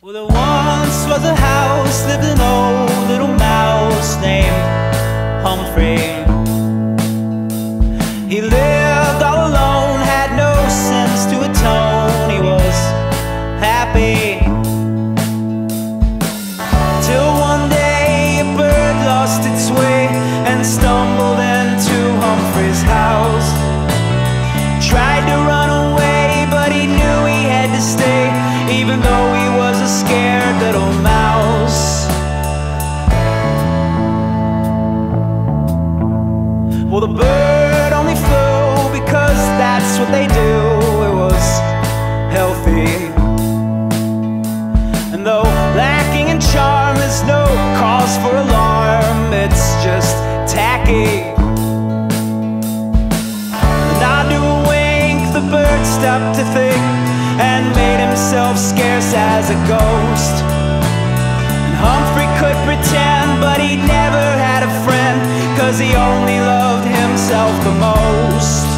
Well, there once was a house, lived an old little mouse named Humphrey. He lived all alone, had no sense to atone. He was happy. Till one day a bird lost its way and stumbled into Humphrey's house. Tried to run away, but he knew he had to stay, even though he little mouse. Well, the bird only flew because that's what they do. It was healthy. And though lacking in charm is no cause for alarm, it's just tacky. Nod to a wink, the bird stopped to think and made himself scarce as a ghost. And Humphrey could pretend, but he never had a friend, cause he only loved himself the most.